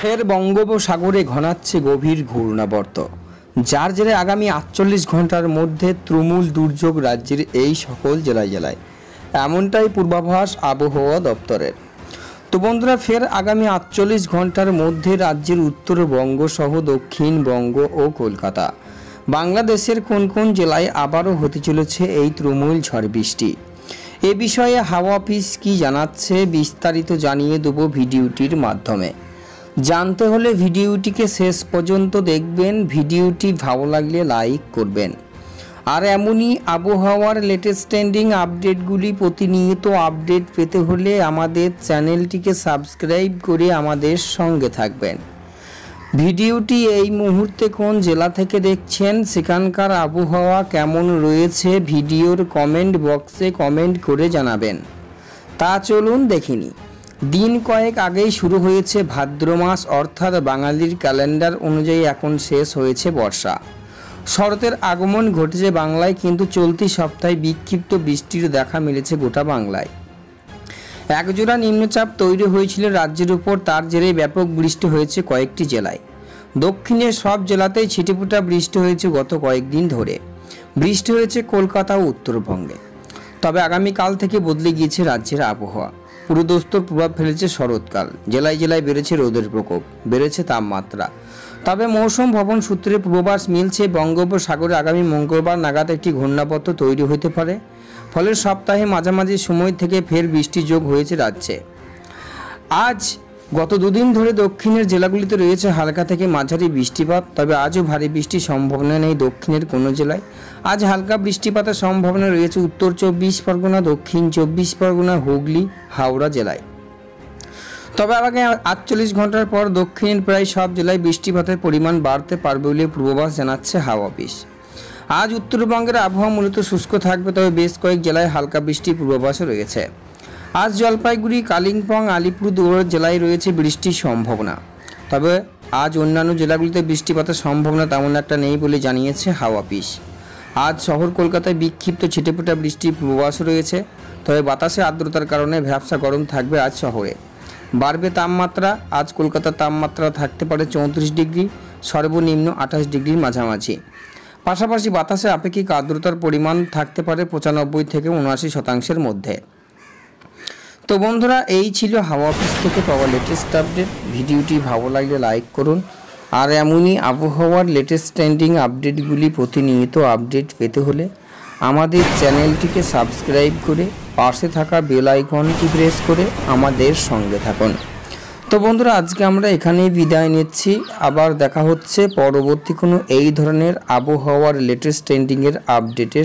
ফের বঙ্গোপসাগরে ঘনাচ্ছে গভীর ঘূর্ণাবর্ত, যার জেরে আগামী আটচল্লিশ ঘণ্টার মধ্যে তৃণমূল দুর্যোগ রাজ্যের এই সকল জেলায় জেলায়। এমনটাই পূর্বাভাস আবহাওয়া দপ্তরের। তো বন্ধুরা, ফের আগামী আটচল্লিশ ঘণ্টার মধ্যে রাজ্যের উত্তরবঙ্গ সহ দক্ষিণবঙ্গ ও কলকাতা। বাংলাদেশের কোন কোন জেলায় আবারও হতে চলেছে এই তৃণমূল ঝড় বৃষ্টি? এ বিষয়ে হাওয়া অফিস কি জানাচ্ছে বিস্তারিত জানিয়ে দেবো ভিডিওটির মাধ্যমে। জানতে হলে ভিডিওটিকে শেষ পর্যন্ত দেখবেন, ভিডিওটি ভালো লাগলে লাইক করবেন। আর এমনই আবহাওয়ার লেটেস্ট ট্রেন্ডিং আপডেটগুলি প্রতিনিয়ত আপডেট পেতে হলে আমাদের চ্যানেলটিকে সাবস্ক্রাইব করে আমাদের সঙ্গে থাকবেন। ভিডিওটি এই মুহূর্তে কোন জেলা থেকে দেখছেন, সেখানকার আবহাওয়া কেমন রয়েছে, ভিডিওর কমেন্ট বক্সে কমেন্ট করে জানাবেন। তা চলুন দেখিনি। দিন কয়েক আগেই শুরু হয়েছে ভাদ্র মাস, অর্থাৎ বাঙালির ক্যালেন্ডার অনুযায়ী এখন শেষ হয়েছে বর্ষা। শরতের আগমন ঘটেছে বাংলায়, কিন্তু চলতি সপ্তাহে বিক্ষিপ্ত বৃষ্টির দেখা মিলেছে গোটা বাংলায়। একজোড়া নিম্নচাপ তৈরি হয়েছিল রাজ্যের উপর, তার জেরে ব্যাপক বৃষ্টি হয়েছে কয়েকটি জেলায়। দক্ষিণের সব জেলাতেই ছিটেফোঁটা বৃষ্টি হয়েছে গত কয়েকদিন ধরে। বৃষ্টি হয়েছে কলকাতা ও উত্তরবঙ্গে। তবে আগামীকাল থেকে বদলে গিয়েছে রাজ্যের আবহাওয়া। পুরোদস্তর প্রভাব ফেলেছে শরৎকাল। জেলায় জেলায় বেড়েছে রোদের প্রকোপ, বেড়েছে তাপমাত্রা। তবে মৌসুম ভবন সূত্রে পূর্বাভাস মিলছে, বঙ্গোপসাগরে আগামী মঙ্গলবার নাগাদ একটি ঘূর্ণাপত্র তৈরি হতে পারে। ফলে সপ্তাহে মাঝামাঝি সময় থেকে ফের বৃষ্টি যোগ হয়েছে রাজ্যে। আজ গত দুদিন ধরে দক্ষিণের জেলাগুলিতে রয়েছে হালকা থেকে মাঝারি বৃষ্টিপাত, তবে আজও ভারী বৃষ্টির সম্ভাবনা নেই দক্ষিণের কোনো জেলায়। আজ হালকা বৃষ্টিপাতের সম্ভাবনা রয়েছে উত্তর চব্বিশ পরগনা, দক্ষিণ চব্বিশ পরগনা, হুগলি, হাওড়া জেলায়। তবে আগামী আটচল্লিশ ঘণ্টার পর দক্ষিণের প্রায় সব জেলায় বৃষ্টিপাতের পরিমাণ বাড়তে পারবে বলে পূর্বাভাস জানাচ্ছে হাওয়া অফিস। আজ উত্তরবঙ্গের আবহাওয়া মূলত শুষ্ক থাকবে, তবে বেশ কয়েক জেলায় হালকা বৃষ্টির পূর্বাভাসও রয়েছে। আজ জলপাইগুড়ি, কালিম্পং আলিপুরদুয়ার জেলায় রয়েছে বৃষ্টির সম্ভাবনা। তবে আজ অন্যান্য জেলাগুলিতে বৃষ্টিপাতের সম্ভাবনা তেমন একটা নেই বলে জানিয়েছে হাওয়া পিস। আজ শহর কলকাতায় বিক্ষিপ্ত ছিটেফোঁটা বৃষ্টির পূর্বাভাসও রয়েছে, তবে বাতাসে আর্দ্রতার কারণে ভ্যাবসা গরম থাকবে আজ শহরে। বাড়বে তাপমাত্রা, আজ কলকাতার তাপমাত্রা থাকতে পারে চৌত্রিশ ডিগ্রি, সর্বনিম্ন আঠাশ ডিগ্রির মাঝামাঝি। পাশাপাশি বাতাসে আপেক্ষিক আর্দ্রতার পরিমাণ থাকতে পারে পঁচানব্বই থেকে উনআশি শতাংশের মধ্যে। তো বন্ধুরা, এই ছিল হাওয়া অফিস থেকে পাওয়া লেটেস্ট আপডেট ভিডিওটি ভালো লাগলে লাইক করুন। আর এমনই আবহাওয়ার লেটেস্ট ট্রেন্ডিং আপডেটগুলি প্রতিনিয়ত আপডেট পেতে হলে আমাদের চ্যানেলটিকে সাবস্ক্রাইব করে পাশে থাকা বেল আইকনটি প্রেস করে আমাদের সঙ্গে থাকুন। তো বন্ধুরা, আজকে আমরা এখানেই বিদায় নিচ্ছি। আবার দেখা হচ্ছে পরবর্তী কোনো এই ধরনের আবহাওয়ার লেটেস্ট ট্রেন্ডিংয়ের আপডেটের